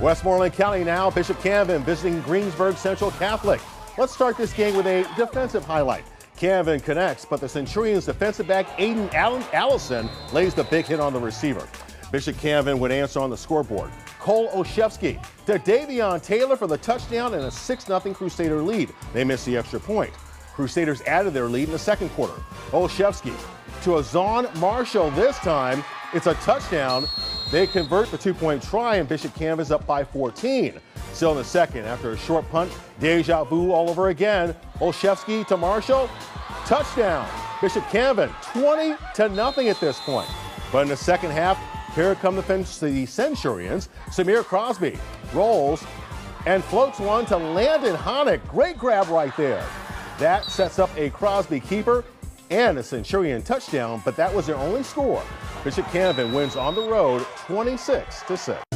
Westmoreland County now, Bishop Canevin visiting Greensburg Central Catholic. Let's start this game with a defensive highlight. Canevin connects, but the Centurions defensive back Aiden Allen Allison lays the big hit on the receiver. Bishop Canevin would answer on the scoreboard. Cole Olszewski to Davion Taylor for the touchdown and a 6-0 Crusader lead. They miss the extra point. Crusaders added their lead in the second quarter. Olszewski to Azon Marshall this time. It's a touchdown. They convert the two-point try, and Bishop Canevin up by 14. Still in the second, after a short punt, deja vu all over again. Olszewski to Marshall, touchdown. Bishop Canevin 20 to nothing at this point. But in the second half, here come the, the Centurions. Samir Crosby rolls and floats one to Landon Honick. Great grab right there. That sets up a Crosby keeper and a Centurion touchdown, but that was their only score. Bishop Canevin wins on the road 26 to 6.